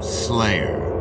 Slayer.